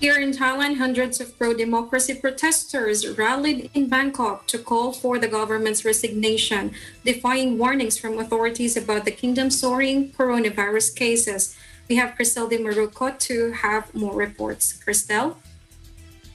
Here in Thailand, hundreds of pro democracy protesters rallied in Bangkok to call for the government's resignation, defying warnings from authorities about the kingdom's soaring coronavirus cases. We have Christelle de Maruco to have more reports. Christelle?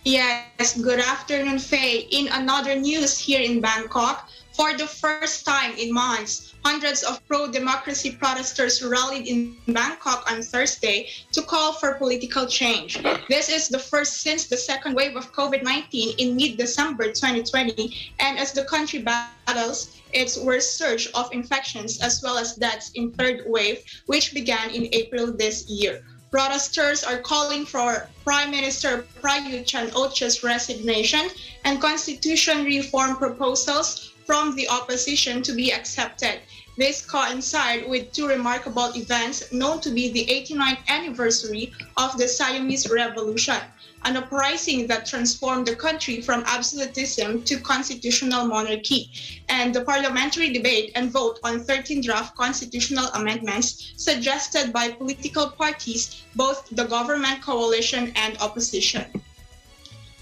Yes, good afternoon, Faye. In another news here in Bangkok, for the first time in months, hundreds of pro-democracy protesters rallied in Bangkok on Thursday to call for political change. This is the first since the second wave of COVID-19 in mid-December 2020, and as the country battles its worst surge of infections as well as deaths in third wave, which began in April this year. Protesters are calling for Prime Minister Prayut Chan-o-cha's resignation and constitution reform proposals from the opposition to be accepted. This coincides with two remarkable events known to be the 89th anniversary of the Siamese Revolution, an uprising that transformed the country from absolutism to constitutional monarchy, and the parliamentary debate and vote on 13 draft constitutional amendments suggested by political parties, both the government coalition and opposition.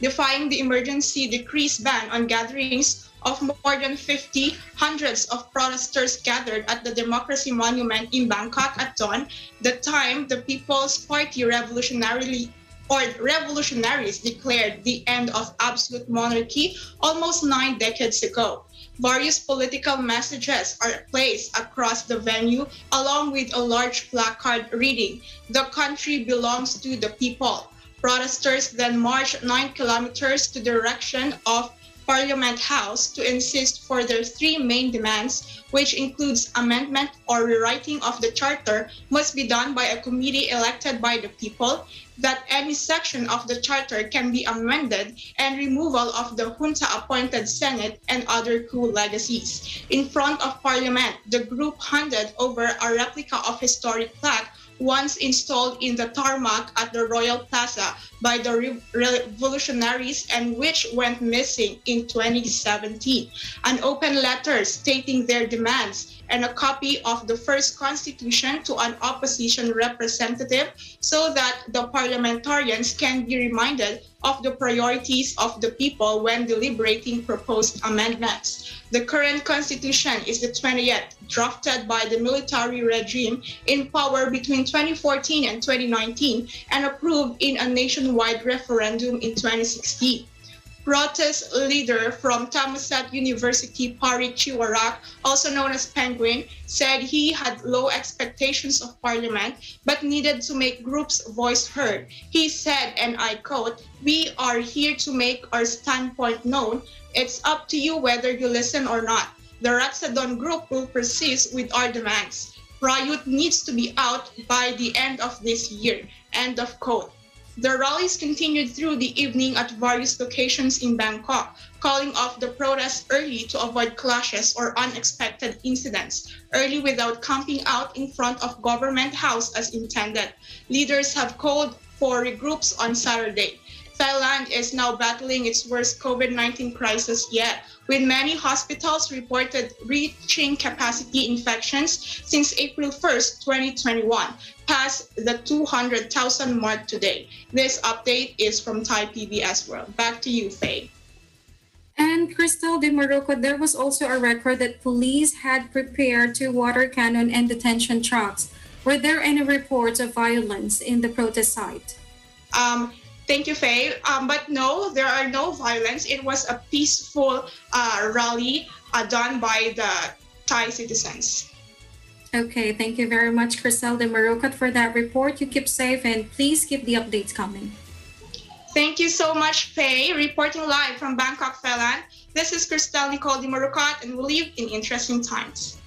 Defying the emergency decrees ban on gatherings of more than 50, hundreds of protesters gathered at the Democracy Monument in Bangkok at dawn, the time the People's Party revolutionarily or revolutionaries declared the end of absolute monarchy almost nine decades ago. Various political messages are placed across the venue, along with a large placard reading, The country belongs to the people. Protesters then marched nine kilometers to the direction of Parliament House to insist for their three main demands, which includes amendment or rewriting of the charter must be done by a committee elected by the people, that any section of the charter can be amended, and removal of the junta-appointed Senate and other coup legacies. In front of Parliament, the group handed over a replica of historic plaque once installed in the tarmac at the Royal Plaza by the re revolutionaries and which went missing in 2017. An open letter stating their demands and a copy of the first constitution to an opposition representative so that the parliamentarians can be reminded of the priorities of the people when deliberating proposed amendments. The current constitution is the 20th, drafted by the military regime in power between 2014 and 2019 and approved in a nationwide referendum in 2016 protest leader from Thammasat University, Parit Chiwarak, also known as Penguin, said he had low expectations of parliament but needed to make groups' voice heard. He said, and I quote, We are here to make our standpoint known. It's up to you whether you listen or not. The Ratsadon group will persist with our demands. Prayut needs to be out by the end of this year. End of quote. The rallies continued through the evening at various locations in Bangkok, calling off the protests early to avoid clashes or unexpected incidents, early without camping out in front of Government House as intended. Leaders have called for regroups on Saturday. Thailand is now battling its worst COVID 19 crisis yet, with many hospitals reported reaching capacity infections since April 1st, 2021, past the 200,000 mark today. This update is from Thai PBS World. Back to you, Faye. And Christelle de Maruco, there was also a record that police had prepared two water cannon and detention trucks. Were there any reports of violence in the protest site? Um, Thank you, Faye. Um, but no, there are no violence. It was a peaceful uh, rally uh, done by the Thai citizens. Okay, thank you very much, Christelle de Marucat, for that report. You keep safe and please keep the updates coming. Thank you so much, Faye. Reporting live from Bangkok, Thailand. This is Christelle Nicole de Marucat, and we live in interesting times.